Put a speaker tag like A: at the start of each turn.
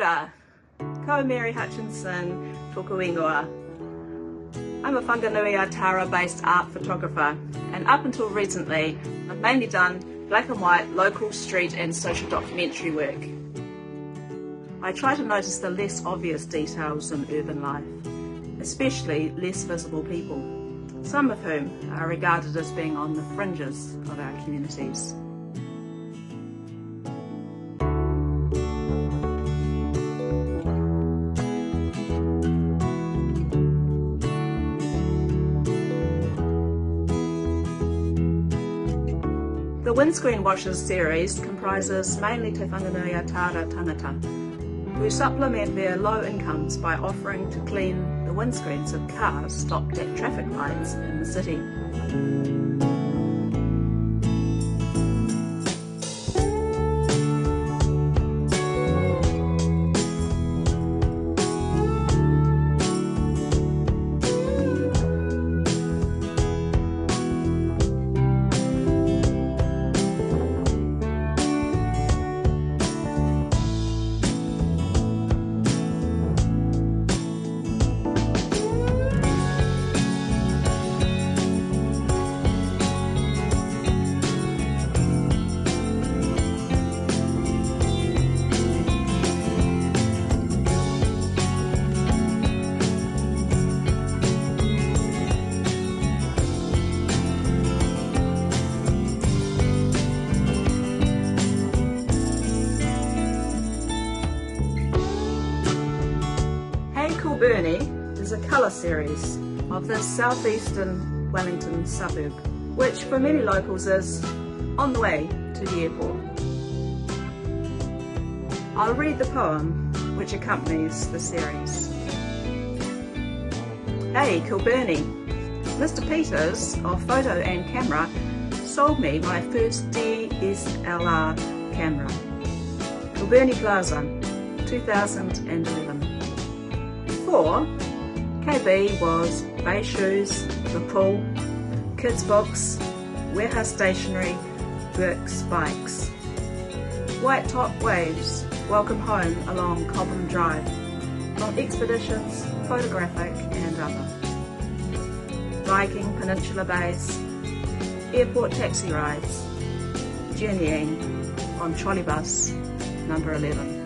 A: ora! Mary Hutchinson, tōku ingoa. I'm a Whanganui Tara based art photographer and up until recently I've mainly done black and white local street and social documentary work. I try to notice the less obvious details in urban life, especially less visible people, some of whom are regarded as being on the fringes of our communities. The Windscreen Washers series comprises mainly Te Whanganui-a-Tara tangata, who supplement their low incomes by offering to clean the windscreens of cars stopped at traffic lights in the city. Kilbirnie is a colour series of the southeastern Wellington suburb, which for many locals is on the way to the airport. I'll read the poem which accompanies the series. Hey Kilbirnie, Mr Peters of Photo and Camera sold me my first DSLR camera. Kilbirnie Plaza, 2011. Before, KB was Bay Shoes, The Pool, Kids Books, Warehouse Stationery, Burke's Bikes. White Top Waves welcome home along Cobham Drive from expeditions, photographic and other. Viking Peninsula Bays, airport taxi rides, journeying on trolley bus number 11.